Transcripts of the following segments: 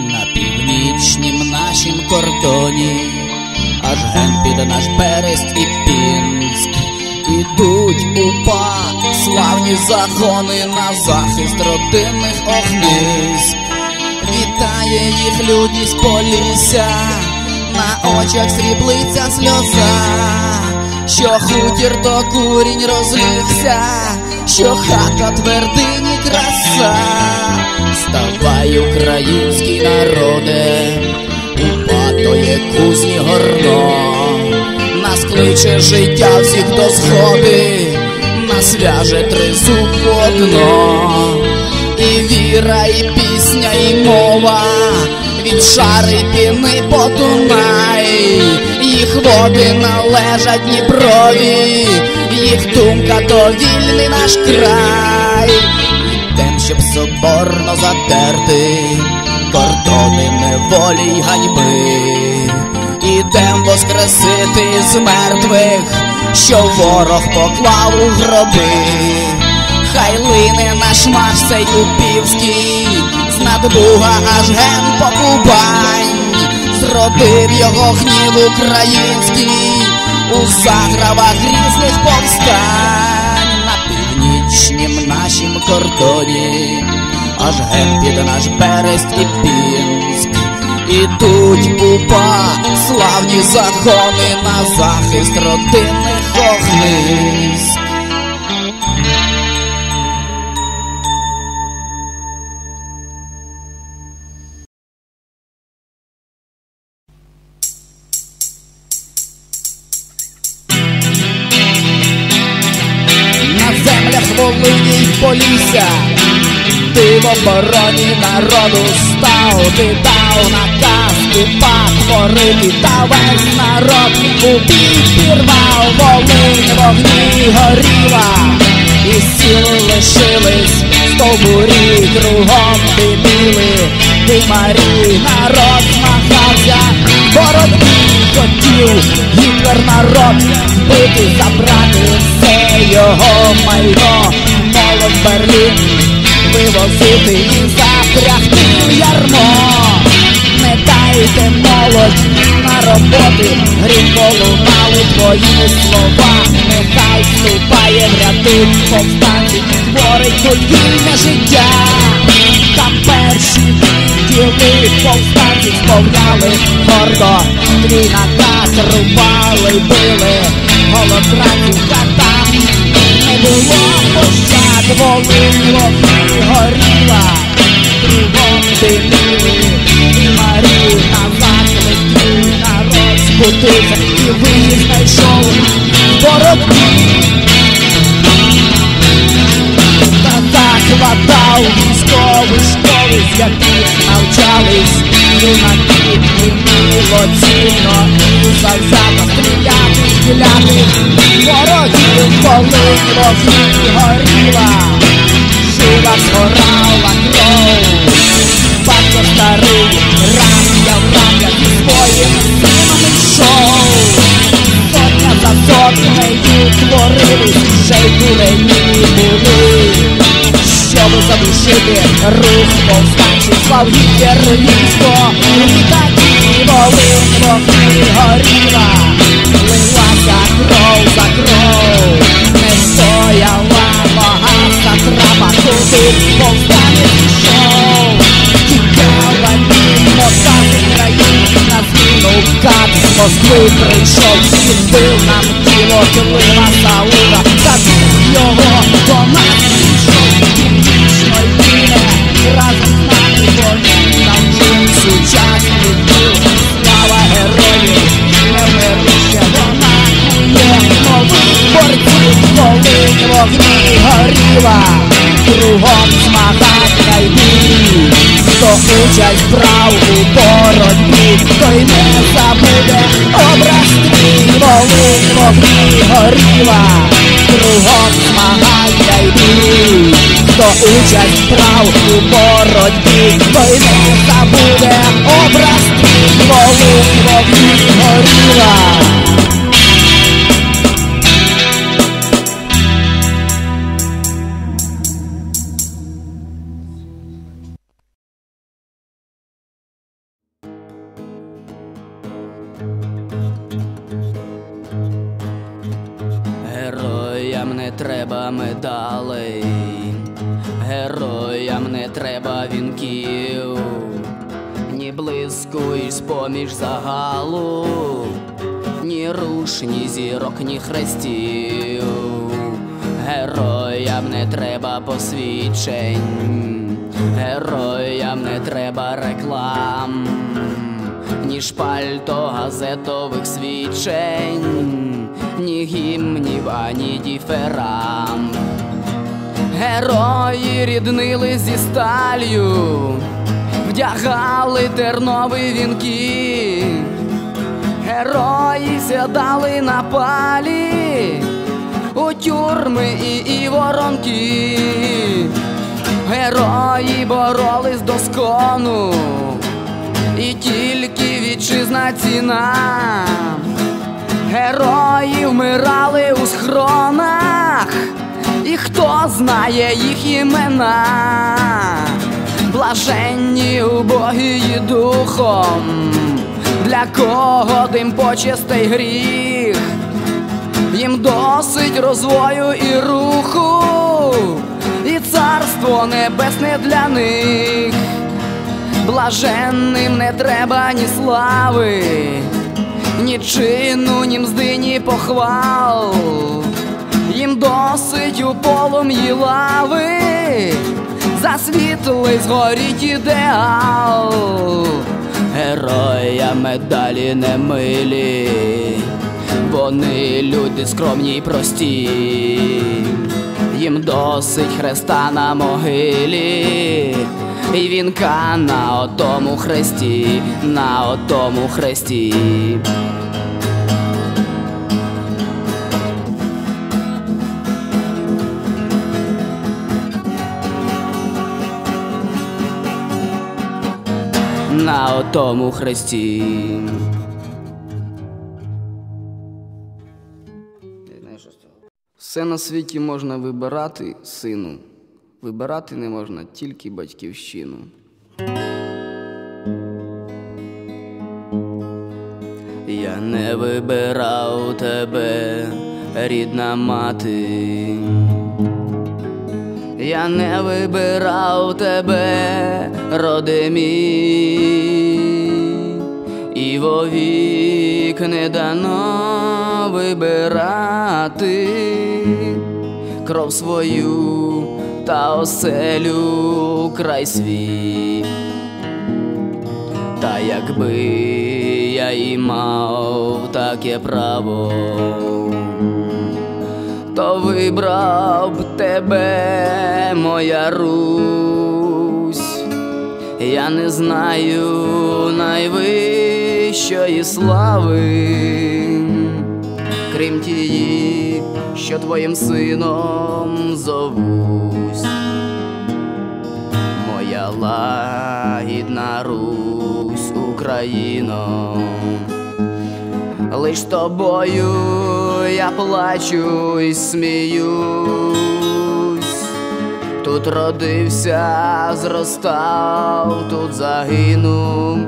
На північнім нашім кордоні, аж ген під наш Берест і Пінськ, ідуть упа, славні загони на захист родинних огниськ. Вітає їх людність полісся, на очах сріблиться сльоза, що хутір то курінь розлігся, що хата твердині краса. Ставай, український народе, упа то кузні горно, нас кличе життя всіх до сходи, нас в'яже тризуб одно, і віра, і пісня, і мова, від шари піни по Дунай, їх води належать Дніпрові, їх думка то вільний наш край. Ідем, щоб соборно затерти кордони неволі й ганьби. Ідем воскресити з мертвих, що ворог поклав у гроби. Хай лине наш марш цей упівський, з надбуга аж ген по Кубань, зродив його гнів український у загравах різних повстань на північнім нашім кордоні, аж ген під наш Берест і Пінськ. Ідуть упа, славні закони на захист родинних огниськ. В обороні народу став, ти дав наказ упа творити, та весь народ у бій пірвав, Волинь вогні горіла, і сіл лишились стовбурі, кругом диміли, димарі, народ змагався, боротьбі хотів. Гітлер народ бити, забрати все його майно, молот Берлін, вивозити і запрягти в ярмо. Не дайте молодь на роботи, грім лунали твої слова, нехай вступає в ряди. Повстанців, творить тут життя, там перші відділи повстанців сповняли. Гордо, твій наказ рубали, били, голодранців катам, було пощад, волинь вогні горіла, кругом димили, і Марі назад летів, народ збудився, і виїзд знайшов в боротьбі. Та так хватав військові школи, з яких навчались юнаки, вміло цінно і завзято стріляти, стріляти, ворогів, коли вогні горіла, жива згорала кров, батько старий, рам'я в рам'я зі своїм сином йшов, сотня за сотнею творились, ще й дурені щоб задушити рух повстанчий, слав Гітлер військо, літаки, волин, вогні горіла, лилася кров за кров, не стояла нога сатрапа, куди повстанець йшов, тікала тати країн, на зміну. Кат з Москви прийшов, відбив нам тіло Килима Саура, забив його до нас вогні горіла, кругом змагання й хто участь брав у боротьбі, той не забуде образ твій, волинь вогні горіла, кругом змагання й бій, хто участь брав у боротьбі, той не забуде образ твій, волинь вогні горіла. Героям не треба посвідчень, героям не треба реклам ні шпальто газетових свідчень, ні гімнів, ані діферам. Герої ріднили зі сталью, вдягали тернові вінки, герої сідали на палі тюрми і, і воронки, герої боролись до скону. І тільки вітчизна ціна, герої вмирали у схронах, і хто знає їх імена, блаженні убогії духом, для кого дим почистий гріх, їм досить розвою і руху, і царство небесне для них. Блаженним не треба ні слави, ні чину, ні мзди, ні похвал, їм досить у полум'ї лави, за світлий згоріть ідеал, героя медалі не милі, вони люди скромні й прості. Їм досить хреста на могилі і вінка на отому хресті, на отому хресті. На отому хресті. Все на світі можна вибирати, сину. Вибирати не можна тільки батьківщину. Я не вибирав тебе, рідна мати. Я не вибирав тебе, роди мій, і вовік не дано вибирати кров свою та оселю край свій. Та якби я і мав таке право, то вибрав б тебе, моя Русь, я не знаю найвищої слави, крім тієї, що твоїм сином зовусь, моя лагідна Русь, Україно, лиш тобою я плачу і сміюсь, тут родився, зростав, тут загинув,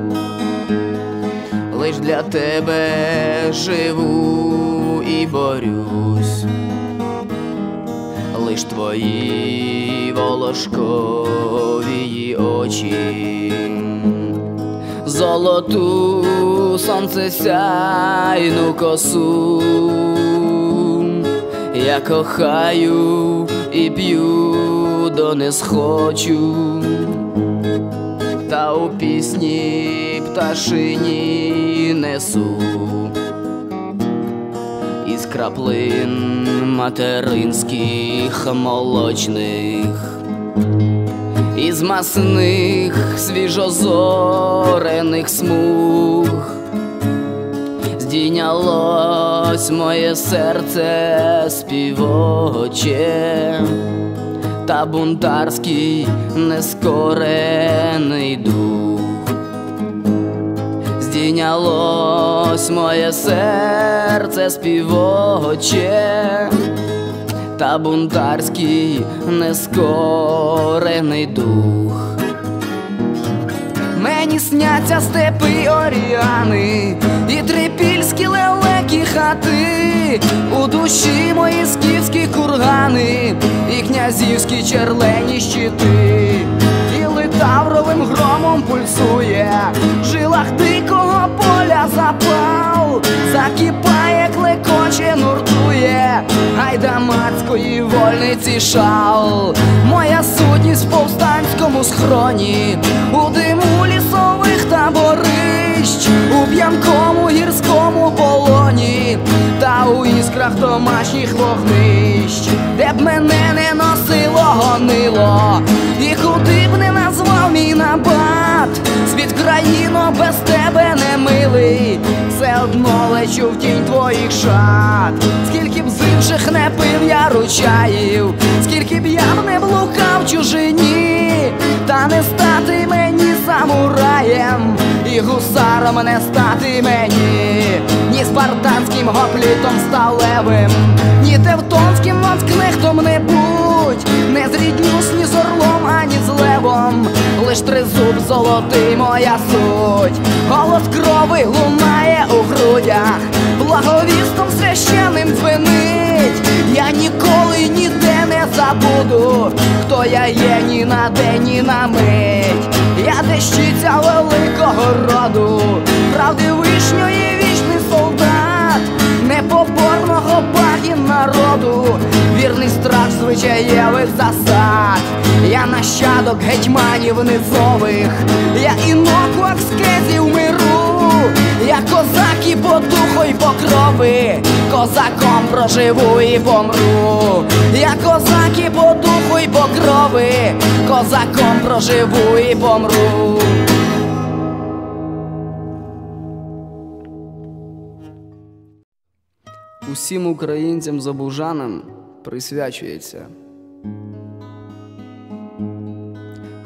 лиш для тебе живу і борюсь, лиш твої волошкові очі, золоту сонцесяйну косу, я кохаю і п'ю до не схочу, та у пісні пташині несу. Із краплин материнських молочних, із масних свіжозорених смуг, здійнялось моє серце співоче, та бунтарський нескорений дух здійнялось моє серце співоче, та бунтарський нескорений дух. мені сняться степи оріани, і трипільські лелекі хати, у душі мої скіфські кургани, і князівські черлені щити, і литавровим громом пульсує, в жилах дикого поля запал, закипає, клекоче, нуртує, гайдамацької вольниці шал, моя сутність в повстанському схроні, у диму таборищ, у п'янкому гірському полоні, та у іскрах домашніх вогнищ, де б мене не носило, гонило, і куди б не назвав мій набат, світ країно без тебе не милий, все одно лечу в тінь твоїх шат, скільки б з інших не пив я ручаїв, скільки б я б не блукав чужині, та не стати мені самураєм, і гусаром не стати мені, ні спартанським гоплітом сталевим, ні тевтонським моцкнехтом не будь, не зріднюсь ні з орлом, ані з левом, лиш тризуб золотий моя суть, голос крови лунає у грудях, благовістом священним дзвенить, я ніколи забуду, хто я є ні на день, ні на мить, я дещиця великого роду, правди вишньої вічний солдат, непоборного пагін народу, вірний страж звичаєвих засад, я нащадок гетьманів низових, я іноквак скезів миру, я козак і по духу, і по крови, козаком проживу і помру, я козак і по духу, і по крови, козаком проживу і помру. Усім українцям забужанам присвячується.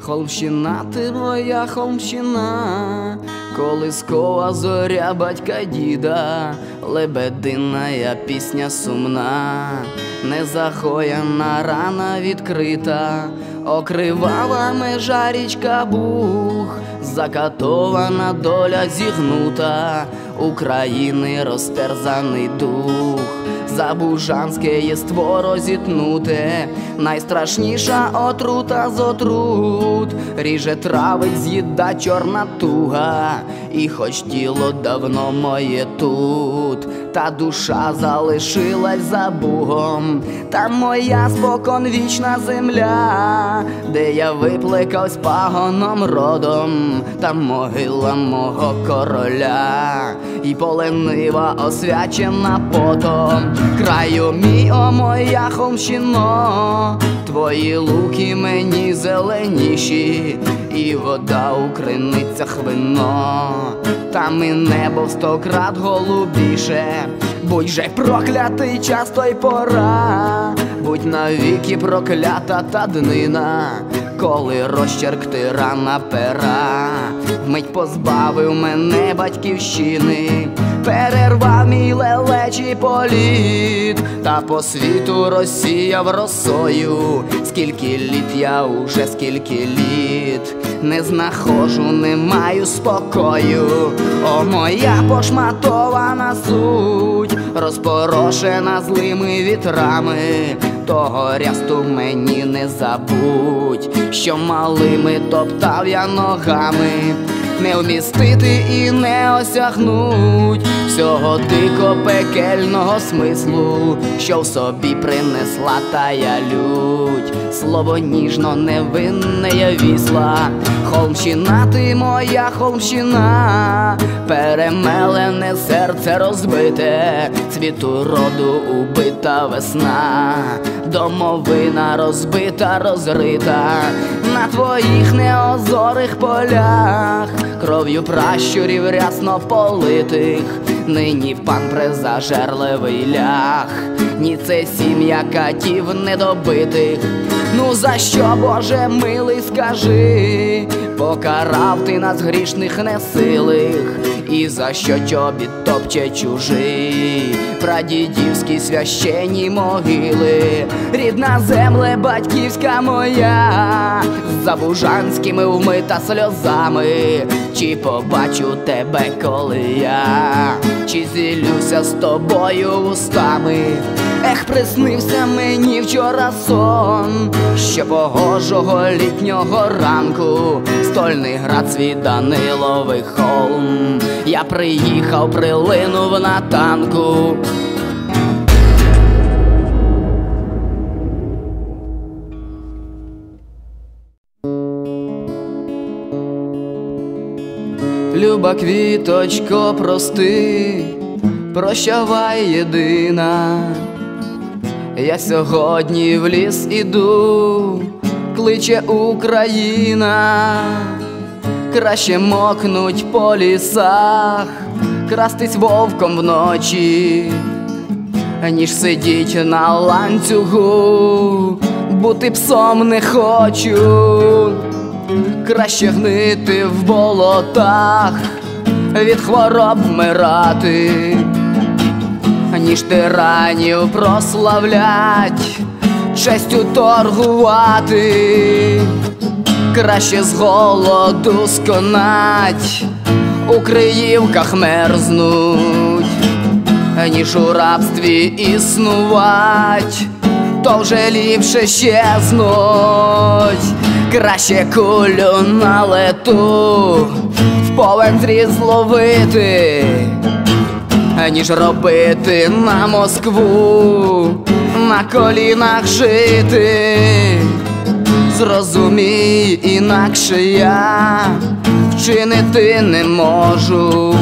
Холмщина ти моя холмщина, колискова зоря батька діда, лебедина я пісня сумна, незахояна рана відкрита, окривава межа річка Буг, закатована доля зігнута, України розтерзаний дух. Забужанське єство розітнуте, найстрашніша отрута з отрут, ріже травить, з'їда чорна туга, і хоч тіло давно моє тут, та душа залишилась за Бугом, та моя споконвічна земля, де я виплекавсь пагоном родом, там могила мого короля, і поленива освячена потом. Краю мій, о моя холмщино, твої луки мені зеленіші, і вода у криницях вино, там і небо в сто крат голубіше, будь же проклятий час той пора, будь навіки проклята та днина, коли розчерк тирана пера, вмить позбавив мене батьківщини перервав мій лелечий політ, та по світу розсіяв росою, скільки літ я уже, скільки літ, не знаходжу, не маю спокою, о моя пошматована суть, розпорошена злими вітрами, того рясту мені не забудь, що малими топтав я ногами. Не вмістити і не осягнуть всього дико пекельного смислу, що в собі принесла тая лють, слово ніжно невинне я вісла, холмщина ти моя холмщина, перемелене серце розбите, цвіту роду убита весна, домовина розбита, розрита на твоїх неозорих полях. Кров'ю пращурів рясно политих, нині пан презажерливий ляг, ні це сім'я катів недобитих. Ну за що, Боже милий, скажи, покарав ти нас грішних несилих, і за що чобіт топче чужий, прадідівські священні могили, рідна земле, батьківська моя, за бужанськими вмита сльозами, чи побачу тебе, коли я, чи зілюся з тобою устами. Ех, приснився мені вчора сон, що погожого літнього ранку, стольний град свій Даниловий холм. Я приїхав, прилинув на танку. Люба квіточко, прости, прощавай єдина. Я сьогодні в ліс іду, кличе Україна, краще мокнуть по лісах, крастись вовком вночі, ніж сидіть на ланцюгу, бути псом не хочу, краще гнити в болотах, від хвороб вмирати ніж тиранів прославлять, честю торгувати, краще з голоду сконать, у криївках мерзнуть, ніж у рабстві існувать, то вже ліпше щезнуть, краще кулю на лету, в зріз зловити ніж робити на Москву, на колінах жити, зрозумій, інакше я вчинити не можу,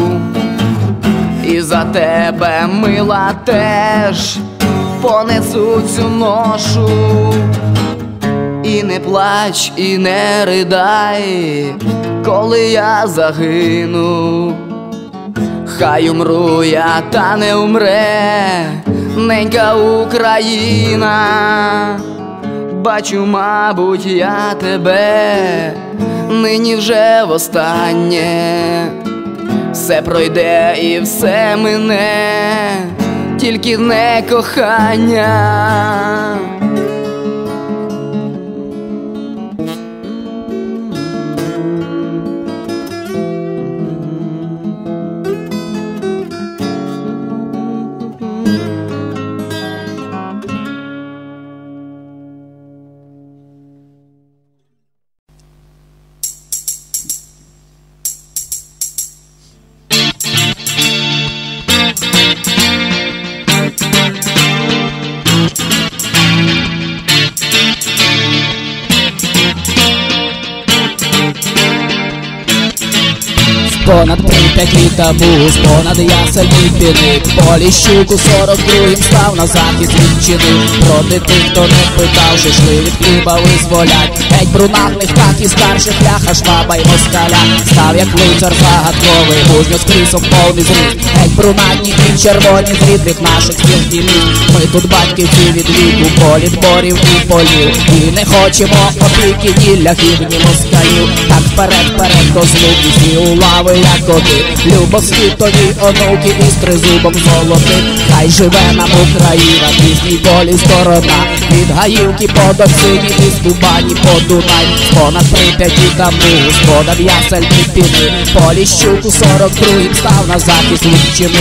і за тебе мила теж понесу цю ношу. І не плач, і не ридай, коли я загину. Хай умру я, та не умре, ненька Україна, бачу, мабуть, я тебе, нині вже востаннє, все пройде і все мине, тільки не кохання. Буз, понад ясельний піник Поліщуку 42-м став на захист відчинив Проти тих, хто не питав, що йшли від хліба визволять. Геть брунатних, так і старших ляха, шваба й москаля. Став як лицар загадковий, мужньо з крисом повний зріст Геть брунатні і червоні з рідних наших і міст. Ми тут батьківці від віку, політ борів і полів. І не хочемо опіки ні ляхів, ні москалів. Так вперед, вперед до звуки, всі у лави як коти Любо тоні онуки із тризубом золотим Хай живе нам Україна, пізній полі сторона. Від Гаївки по Досині і з Кубані по Дунай. Понад Прип'яті та ясель і піни. Поліщуку 42-м став на захист Лучини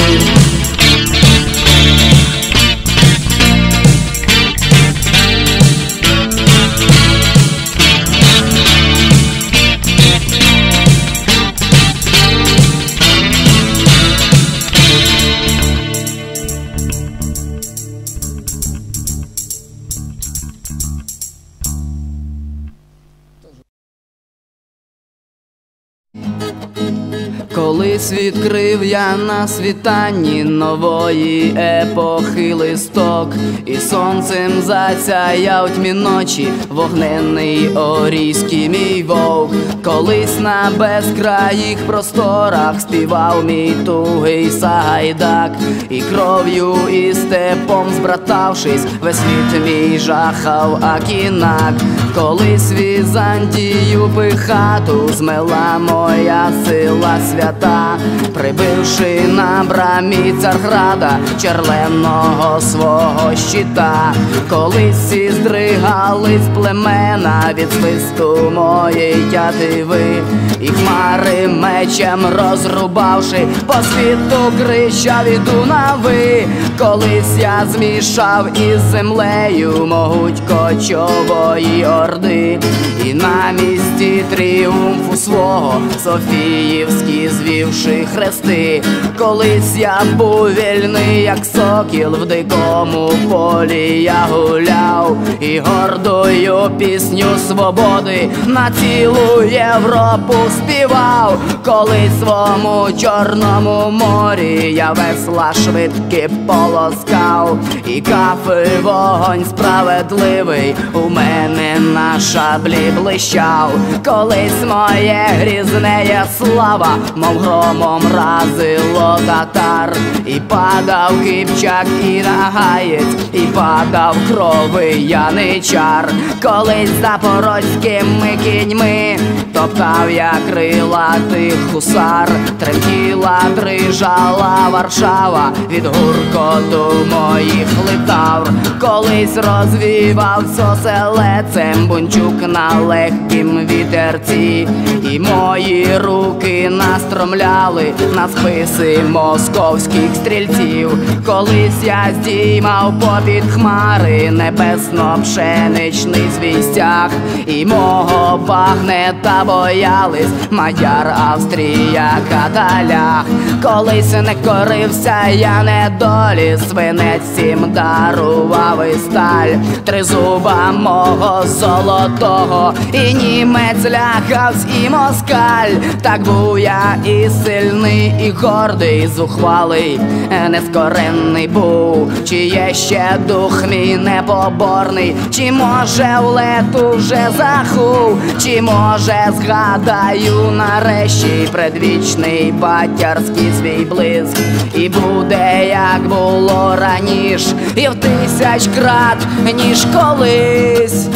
Колись відкрив я на світанні нової епохи листок, і сонцем засяяв тьмі ночі, вогненний орійський мій вовк, колись на безкраїх просторах співав мій тугий сагайдак, і кров'ю і степом збратавшись, весь світ мій жахав акінак, колись Візантію пихату змела моя сила свята свята, прибивши на брамі царграда черленого свого щита, колись всі здригались племена від свисту моєї тятиви, і хмари мечем розрубавши, по світу крищав і дунави, колись я змішав із землею могуть кочової орди, і на місці тріумфу свого Софіївські звівши хрести, колись я був вільний, як сокіл в дикому полі. Я гуляв і гордою пісню свободи на цілу Європу співав, колись свому чорному морі я весла швидки полоскав, і кафи вогонь справедливий у мене на шаблі блищав, колись моє грізнеє слава, мов громом разило татар, і падав кипчак і нагаєць, і падав кровий яничар, колись запорозькими кіньми топтав я крилатих хусар, тремтіла, дрижала Варшава від гуркоту моїх литавр, колись розвівав соселецем бунчук на легкім вітерці, і мої руки настромляли на списи московських стрільців, колись я здіймав попід хмари небесно-пшеничний звістяг, і мого багнета боялись мадяр, Австрія, каталях, колись не корився, я недолі, свинець всім дарував і сталь, тризуба мого золотого, і німець лякавсь, і москаль, так був я і сильний, і гордий, зухвалий, нескоренний був, чи є ще дух мій непоборний, чи може в лету вже захув, чи може згадаю нарешті предвічний батярський свій блиск, і буде, як було раніш, і в тисяч крат, ніж колись.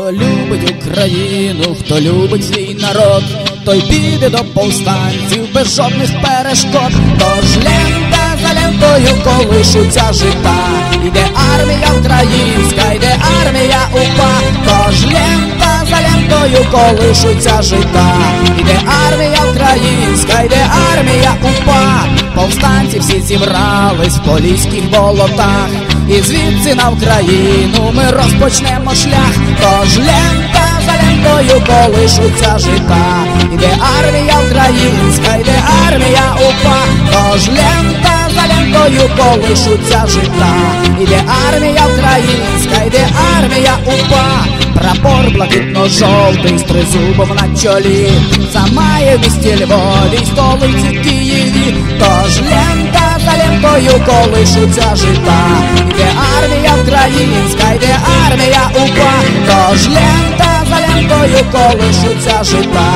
Хто любить Україну, хто любить свій народ, той піде до повстанців без жодних перешкод. Тож лента за лентою колишуться жита, іде армія українська, йде армія упа, тож лента за лентою колишуться жита, іде армія українська, йде армія упа, повстанці всі зібрались в поліських болотах. І звідси на Україну ми розпочнемо шлях, тож лента лентою колишуться жита, іде армія українська, йде армія упа, тож лента за лентою колишуться жита, іде армія українська, йде армія упа, прапор блакитно-жовтий з тризубом на чолі, замає в місті Львові, столиці Києві, тож лента за лентою колишуться жита, іде армія українська, йде армія упа, тож лента лентою колишуться жита,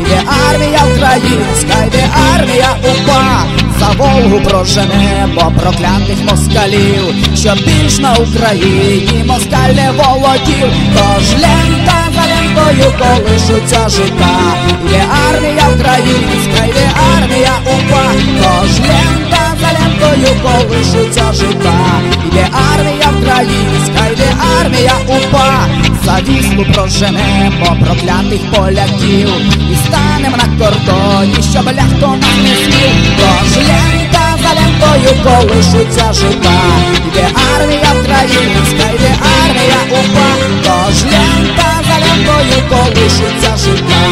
іде армія українська, йде армія упа, за Волгу проженемо проклятих москалів, що більш на Україні москаль не володів, тож лента за лентою колишуться жита, іде армія українська, йде армія упа, тож лента за лентою колишуться жита, іде армія українська, йде армія упа, за віслу проженемо проклятих поляків. І станемо на кордоні, щоб ляхто нас не смів, тож лента за лентою колишуться жита, іде армія українська, йде армія упа, тож лента за лентою колишуться жита,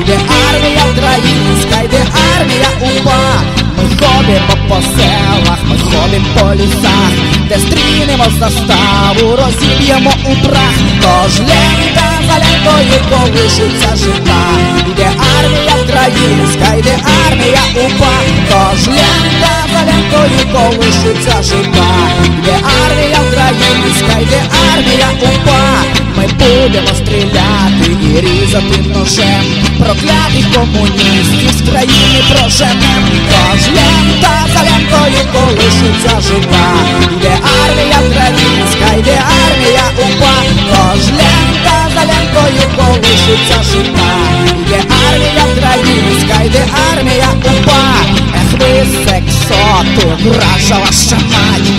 іде армія українська, йде армія упа. Ми ходимо по селах, ми ходимо по лісах, де стрінемо заставу, розіб'ємо у прах, тож лента за лентою колишуться жита, іде армія українська, йде армія упа, тож лента за лентою колишуться жита, іде армія українська, йде армія упа. Ми будемо стріляти і різати ножем. Проклятих комуністів з країни проженем. Тож лента за лентою колишиться жива. Йде армія українська, йде армія упа. Тож лента за лентою колишиться жива. Йде армія українська, йде армія упа. Ех ви сексоти, вража ваша мать.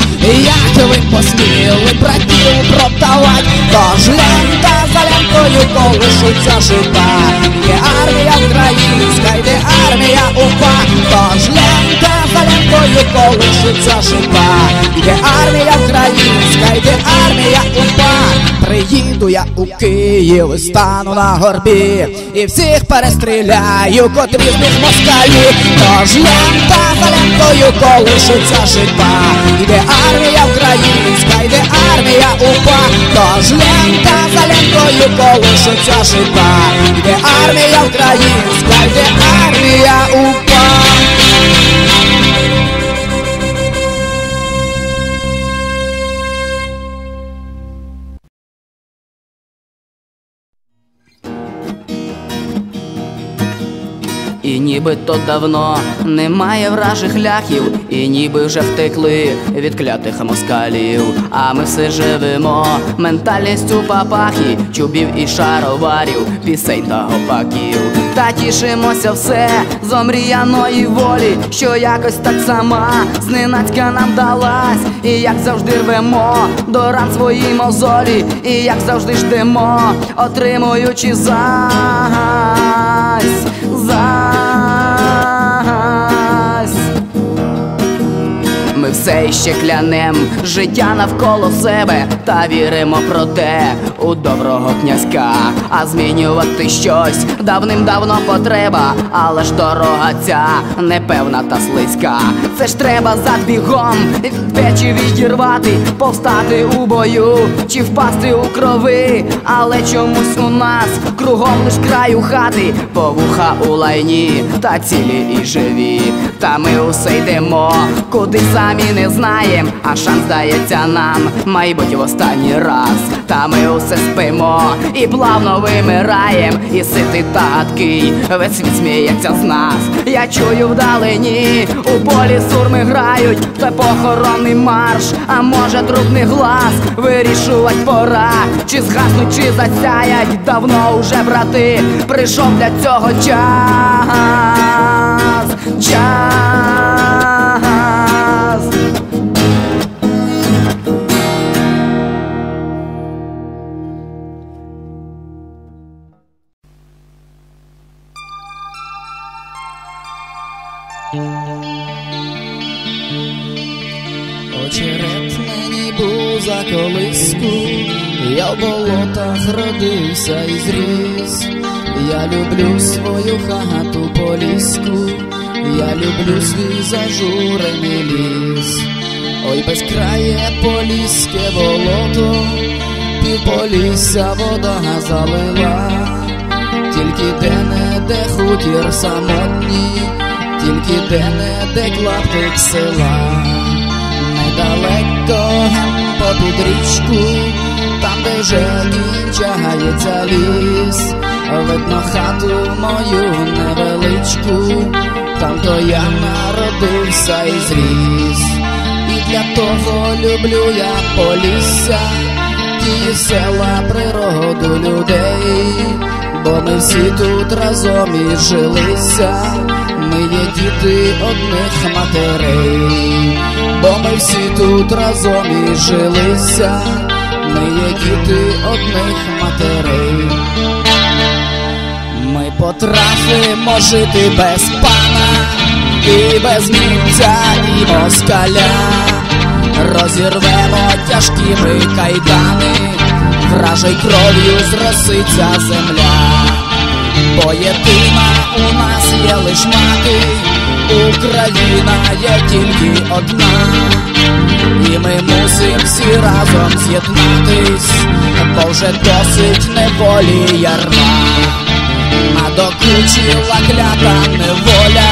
Як ви посміли братів продавать Тож лента за лентою колишуться жита Є армія українська, йде армія упа Тож лента за колишиться жива. Йде армія українська, йде армія упа. Приїду я у Київ, стану на горбі. І всіх перестріляю, котрі з них москалі. Тож лента лентою колишиться жива. Йде армія українська, йде армія упа. Тож лента за лентою колишиться жива. Йде армія українська, йде армія упа І ніби то давно немає вражих ляхів, і ніби вже втекли від клятих москалів. А ми все живемо ментальністю папахи, чубів і шароварів, пісень та гопаків. Та тішимося все з омріяної волі, що якось так сама зненацька нам далась, і як завжди рвемо до ран свої мозолі, і як завжди ждемо, отримуючи зась, зась. Все ще клянем життя навколо себе та віримо про те у доброго князька. А змінювати щось давним-давно потреба, але ж дорога ця непевна та слизька. Це ж треба за бігом печі відірвати, повстати у бою чи впасти у крови. Але чомусь у нас кругом лиш краю хати, повуха у лайні та цілі і живі. Та ми усе йдемо, куди самі не знаєм, а шанс дається нам, майбуть в останній раз. Та ми усе спимо і плавно вимираєм, і ситий та гадкий, весь світ сміється з нас. Я чую вдалині, у полі сурми грають, це похоронний марш, а може трубний глас, вирішувать пора, чи згаснуть, чи засяять, давно уже брати, прийшов для цього час. Час. Очерет мені був за колиску, я в болотах родився і зріс. Я люблю свою хату поліску, я люблю свій зажурений ліс. Ой, безкрає поліське болото, півполісся вода залила, тільки де не де хутір самотній, тільки де не де клаптик села. Недалеко попід річку, там, де вже кінчається ліс, видно хату мою невеличку, там то я народився і зріс, і для того люблю я полісся, ті села природу людей, бо ми всі тут разом і жилися, ми є діти одних матерей. Бо ми всі тут разом і жилися, ми є діти одних матерей. Потрафимо жити без пана, і без німця, і москаля, розірвемо тяжкими кайдани, вражей кров'ю зроситься земля, бо єдина у нас є лиш мати. Україна є тільки одна, і ми мусимо всі разом з'єднатись, бо вже досить неволі ярма, надокучила клята неволя,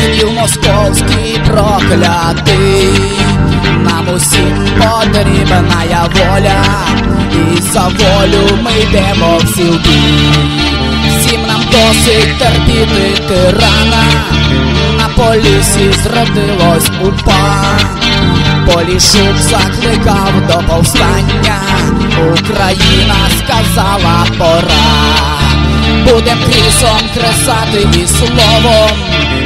гнів московський проклятий, нам усім потрібна воля, і за волю ми йдемо всі в бій. Всім нам досить терпіти тирана, на полісі зродилось упа. Полішук закликав до повстання, Україна сказала пора. Будем крісом кресати і словом,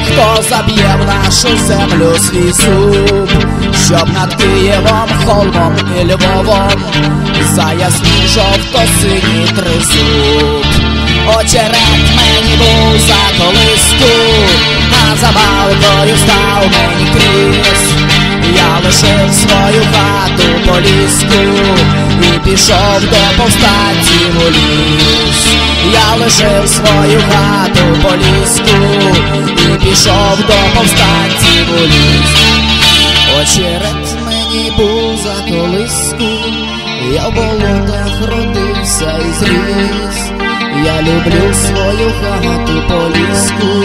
хто заб'є в нашу землю свій зуб, щоб над Києвом, холмом і Львовом заяснів жовто-синій тризуб. Очерет мені був за колиску, а за балкою став мені кріс. Я лишив свою хату поліску і пішов до повстанців у ліс. Я лишив свою хату поліску і пішов до повстанців у ліс. Очерет мені був за колиску, я в болотах родився і зріс. Я люблю свою хату поліску,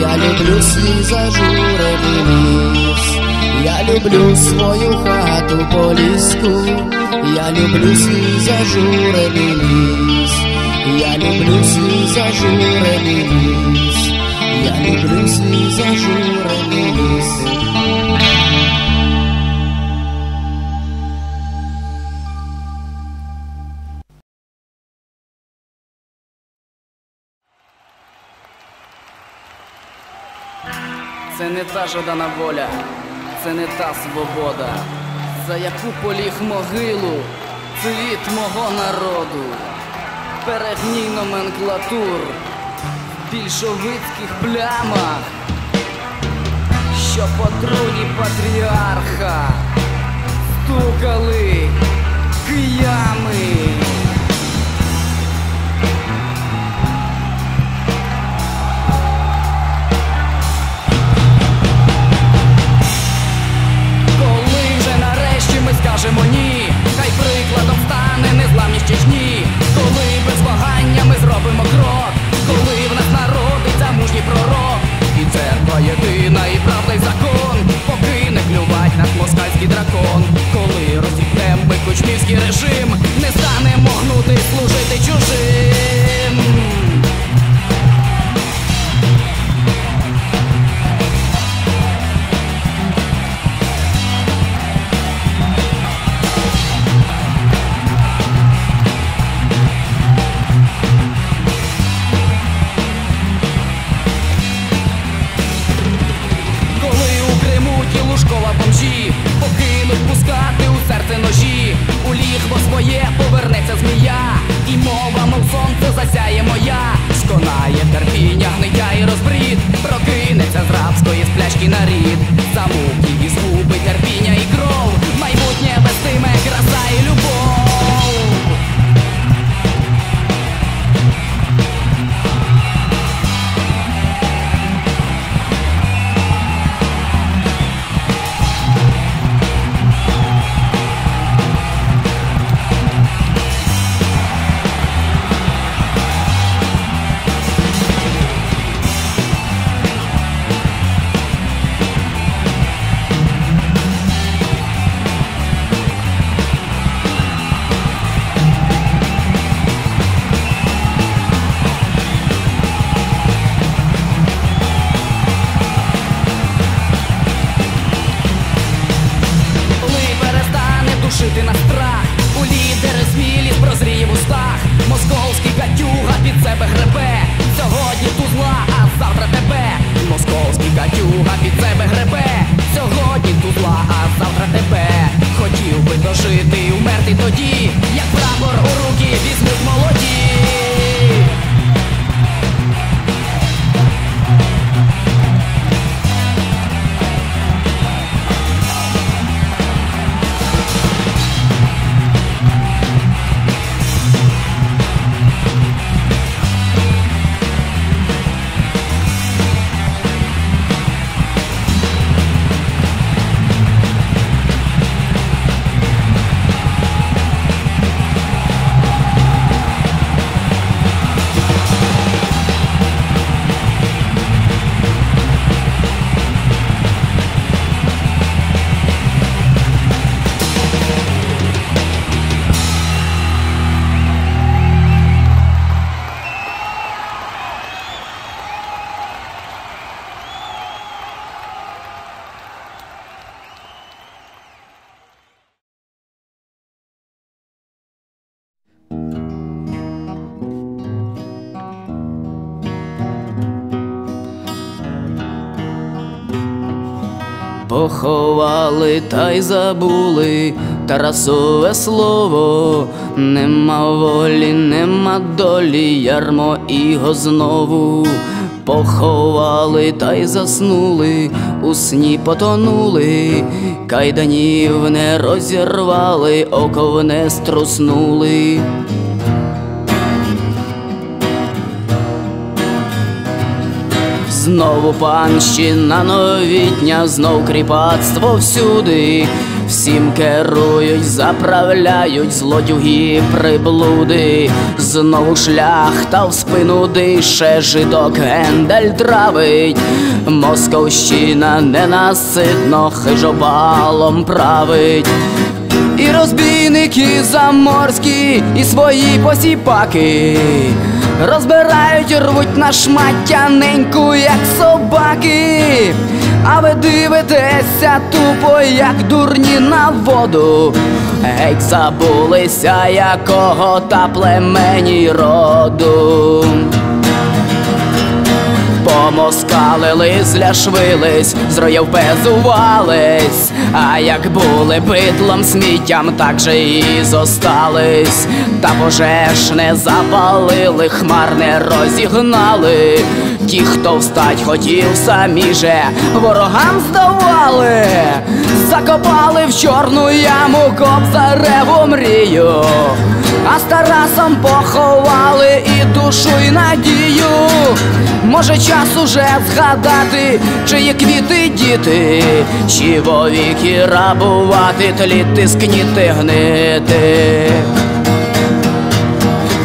я люблю свій зажурений ліс. Я люблю свою хату поліску, я люблю свій зажурений ліс, я люблю свій зажурений ліс, я люблю свій зажурений ліс. Це не та жадана воля, це не та свобода, за яку поліг могилу, цвіт мого народу, перегній номенклатур в більшовицьких плямах, що по труні патріарха стукали киями. скажемо ні, хай прикладом стане незламність Чечні, коли без вагання ми зробимо крок, коли в нас народиться мужній пророк, і церква єдина, і правда, закон, поки не клювать наш москальський дракон, коли розіпнем би кучмівський режим, не станемо гнути служити чужим. G Поховали та й забули Тарасове слово, нема волі, нема долі, ярмо іго знову. Поховали та й заснули, у сні потонули, кайданів не розірвали, оков не струснули. Знову панщина новітня, знов кріпацтво всюди, всім керують, заправляють злодюги приблуди, знову шлях та в спину дише жидок гендель травить, Московщина ненаситно хижобалом править. І розбійники заморські, і свої посіпаки розбирають, рвуть на шмаття неньку, як собаки, а ви дивитеся тупо, як дурні на воду. Геть забулися, якого та племені роду. Помоскалили, зляшвились, з роїв пезувались, а як були битлом сміттям, так же і зостались, та пожеж не запалили, хмар не розігнали. Ті, хто встать хотів, самі же ворогам здавали, закопали в чорну яму кобзареву мрію, а з Тарасом поховали і душу, і надію. Може, час уже згадати, чиї квіти діти, чи вовіки рабувати, тліти, скніти, гнити.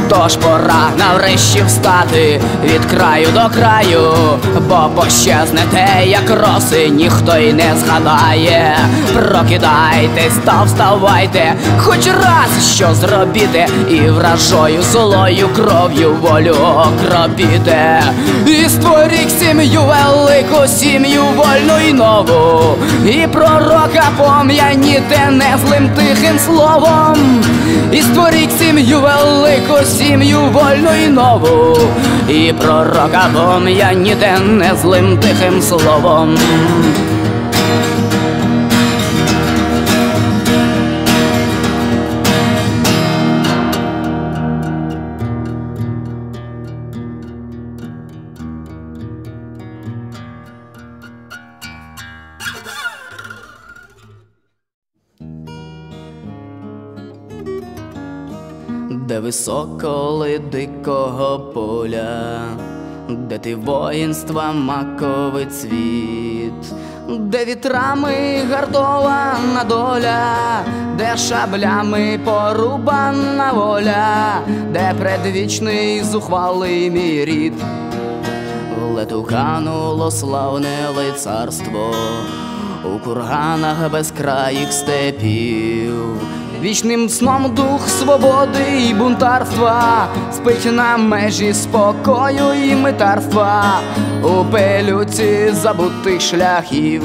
Тож пора наврешті встати від краю до краю, бо пощезнете, як роси, ніхто й не згадає. Прокидайтесь та вставайте, хоч раз що зробіте, і вражою злою кров'ю волю окропіте. І створіть сім'ю велику, сім'ю вольну й нову, і пророка пом'яніте незлим тихим словом, і створіть сім'ю велику сім'ю вольну і нову, і пророка пом'я ніде не злим тихим словом. Де високоли дикого поля, де ти воїнства маковий цвіт, де вітрами гардована доля, де шаблями порубана воля, де предвічний зухвалий мій рід, в лету кануло славне лицарство, у курганах безкраїх степів. Вічним сном дух свободи і бунтарства спить на межі спокою і митарства. У пелюці забутих шляхів,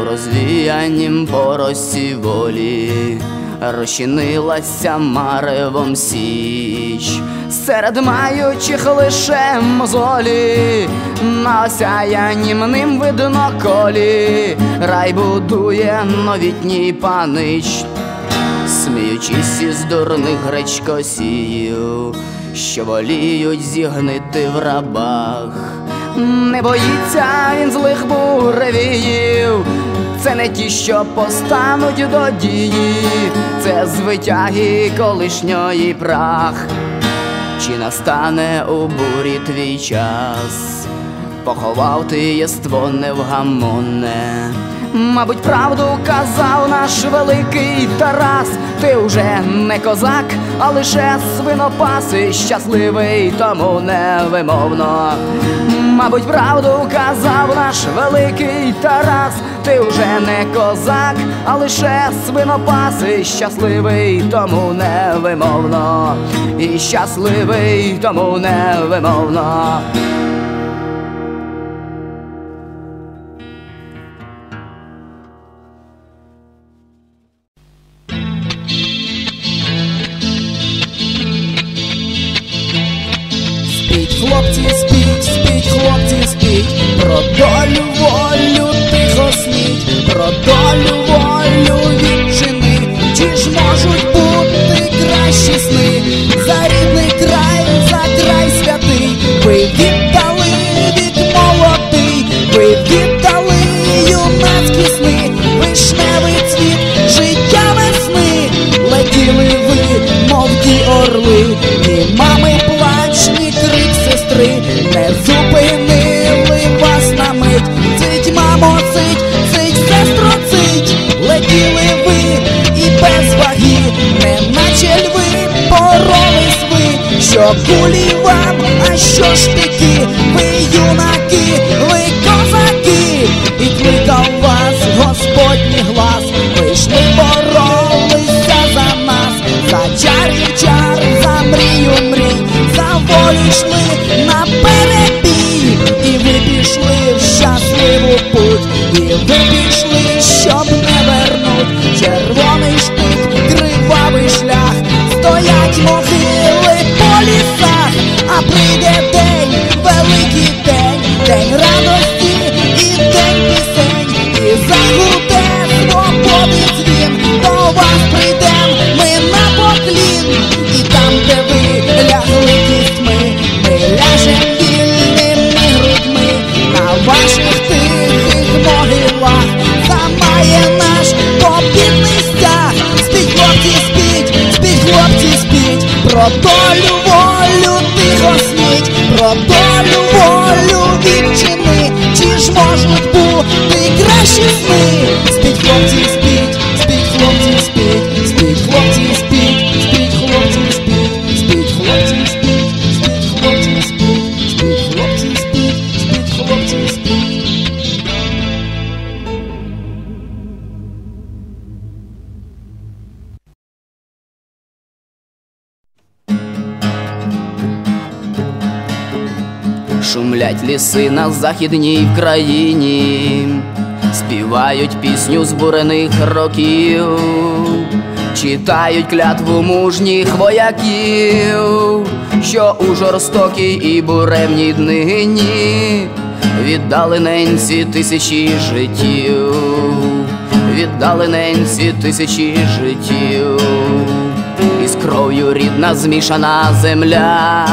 у розвіянім поросі волі розчинилася маревом січ, серед маючих лише мозолі, на осяянім ним видно колі, рай будує новітній панич сміючись із дурних гречкосіїв, що воліють зігнити в рабах, не боїться він злих буревіїв, це не ті, що постануть до дії, це звитяги колишньої прах, чи настане у бурі твій час, поховав ти єство невгамонне. Мабуть, правду казав наш великий Тарас, ти вже не козак, а лише свинопас і щасливий, тому невимовно. Мабуть, правду казав наш великий Тарас, ти вже не козак, а лише свинопас і щасливий, тому невимовно, і щасливий, тому невимовно. Що кулі вам, а що ж таки, ви юнаки, ви козаки, і кликав вас Господній глас, ви ж не боролися за нас, за чарів чар, за мрію мрій, за волю йшли на перебій, і ви пішли в щасливу путь, і ви пішли, чи ти кращі сни? Спіть, хлопці, спіть, Шумлять ліси на західній країні, співають пісню збурених років, читають клятву мужніх вояків, що у жорстокій і буремній днині віддали ненці тисячі життів, віддали ненці тисячі життів, із кров'ю рідна змішана земля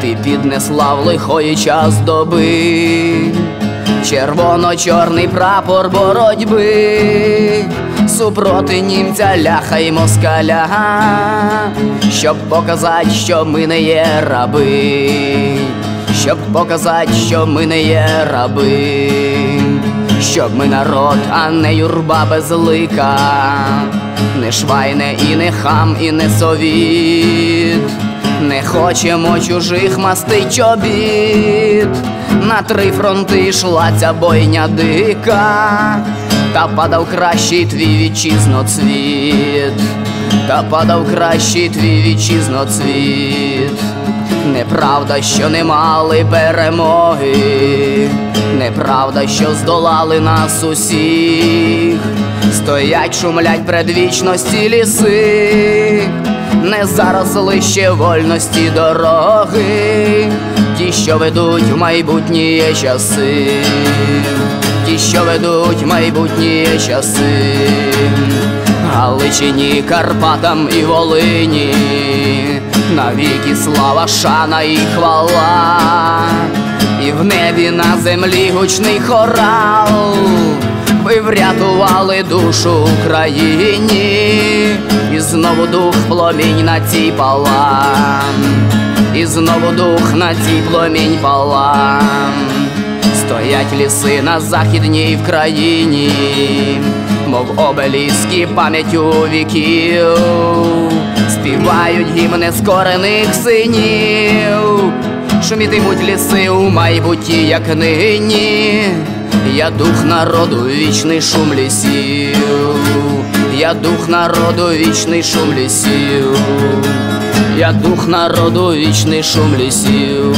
ти піднесла в лихої час доби, червоно-чорний прапор боротьби, супроти німця ляха й москаля, щоб показати, що ми не є раби, щоб показати, що ми не є раби, щоб ми народ, а не юрба безлика, не швайне і не хам, і не совіт. Не хочемо чужих мастей чобіт, на три фронти йшла ця бойня дика, та падав кращий твій вітчизноцвіт, та падав кращий твій вітчизноцвіт. Неправда, що не мали перемоги, неправда, що здолали нас усіх, стоять, шумлять предвічності ліси не заросли ще вольності дороги, ті, що ведуть в майбутні часи, ті, що ведуть в майбутні часи, Галичині, Карпатам і Волині, навіки слава, шана і хвала, і в небі на землі гучний хорал. Ви врятували душу Україні, знову дух пломінь на цій пала, і знову дух на цій пломінь пала. Стоять ліси на західній в країні, мов обеліски пам'яттю віків, співають гімни скорених синів, шумітимуть ліси у майбутті, як нині. Я дух народу, вічний шум лісів, я дух народу, вічний шум лісів, я дух народу, вічний шум лісів.